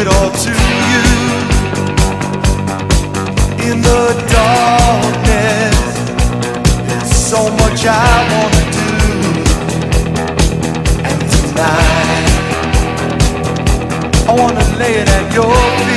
it all to you. In the darkness, there's so much I wanna do. And tonight, I wanna lay it at your feet.